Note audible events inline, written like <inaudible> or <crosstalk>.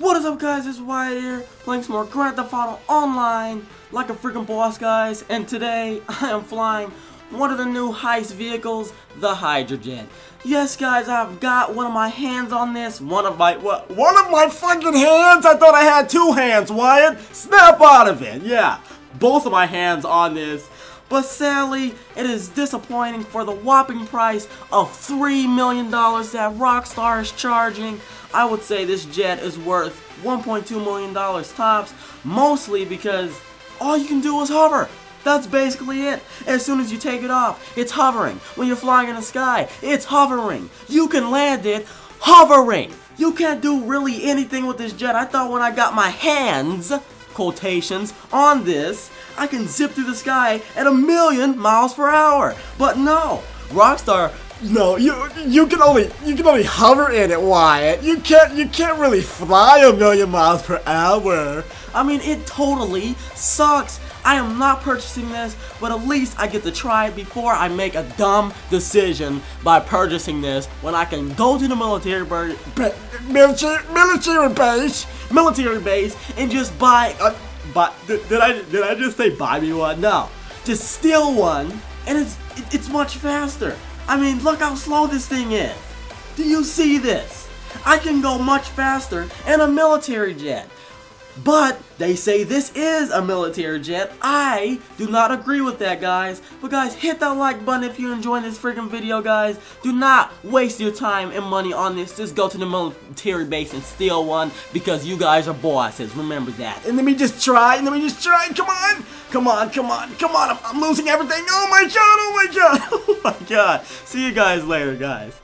What is up guys, it's Wyatt here, playing some more Grand Theft Auto Online, like a freaking boss guys, and today <laughs> I am flying one of the new heist vehicles, the Hydra jet. Yes guys, I've got one of my hands on this, one of my, what, one of my fucking hands? I thought I had two hands, Wyatt! Snap out of it, yeah, both of my hands on this. But sadly, it is disappointing for the whopping price of $3 million that Rockstar is charging. I would say this jet is worth $1.2 million tops, mostly because all you can do is hover. That's basically it. As soon as you take it off, it's hovering. When you're flying in the sky, it's hovering. You can land it hovering. You can't do really anything with this jet. I thought when I got my hands, quotations, on this, I can zip through the sky at a million miles per hour. But no, Rockstar no, you you can only you can only hover in it, Wyatt. You can't you can't really fly a million miles per hour. I mean, it totally sucks. I am not purchasing this, but at least I get to try it before I make a dumb decision by purchasing this when I can go to the military military military base military base and just buy a buy did, did I did I just say buy me one? No. Just steal one and it's it, it's much faster. I mean, look how slow this thing is. Do you see this? I can go much faster in a military jet. But they say this is a military jet. I do not agree with that, guys. But guys, hit that like button if you're enjoying this freaking video, guys. Do not waste your time and money on this. Just go to the military base and steal one because you guys are bosses. Remember that. And let me just try. And let me just try. Come on. Come on, come on, come on. I'm, I'm losing everything. Oh my god, oh my god. <laughs> oh my god. See you guys later, guys.